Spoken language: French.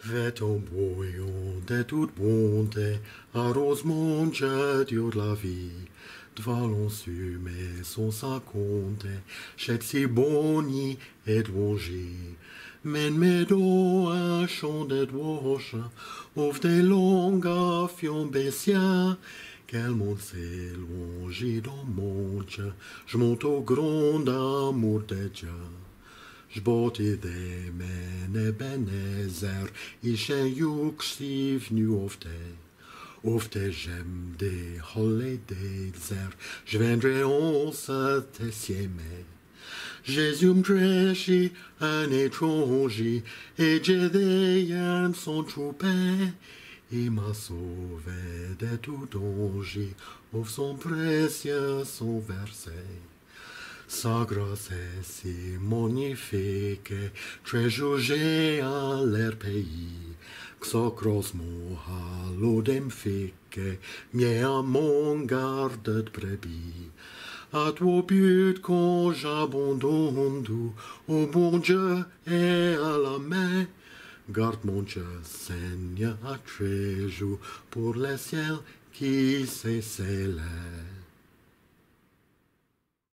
Fais ton bouillon de toute bonté, arrose mon Dieu, de la vie. Devant sume son sa compte, chez si boni et dongi. Men do un champ de dwoche, ouvre des longues affions bessia, quel monde s'éloigne dans mon Dieu, je monte au grand amour de Dieu. J'botti de men Ebenezer, ishe yuksiv nu ofte. J'aime des holidays je viendrai en te sieme. Jésus m'dreshi un étranger, et Jédéen son troupé. Il m'a sauvé de tout danger, ouvre son précieux son verset. Sa grâce est si magnifique, très jugée à leur pays. Xocros mo halodem fique, mia mon garde de brebis. À toi but quand j'abandonne, au bon Dieu et à la main. Garde mon Dieu, Seigneur, à très pour le ciel qui s'élève.